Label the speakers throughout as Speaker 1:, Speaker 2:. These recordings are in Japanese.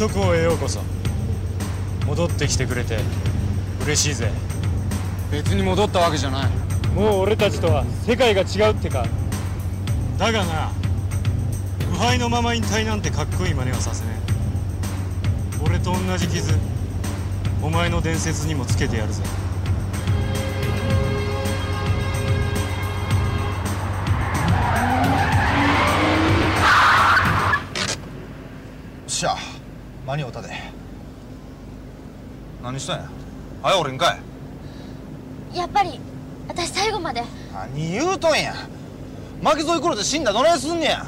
Speaker 1: 都港へようこそ。戻ってきてくれて嬉しいぜ。
Speaker 2: 別に戻ったわけじゃない。
Speaker 1: もう俺たちとは世界が違うってか。だがな腐敗のまま引退なんてかっこいい真似はさせねえ。俺と同じ傷お前の伝説にもつけてやるぜ
Speaker 3: 間に合うたで。何したんや？早おれんかい。
Speaker 4: やっぱり私最後まで。
Speaker 3: 何言うとんや？巻き添え黒で死んだどないすんねや？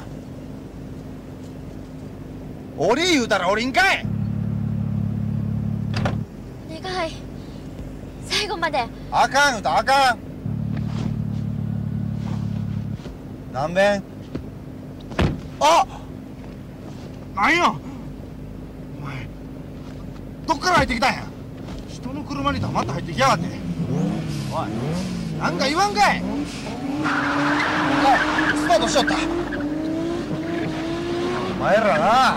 Speaker 3: おり言うたらおりんかい。
Speaker 4: お願い。最後まで。
Speaker 3: あかん言うたらあかん。何べん？あなんや？どっから入ってきたんや？人の車に黙って入ってきやがって。おいなんか言わんかい。おいスタートしよった。お前らな。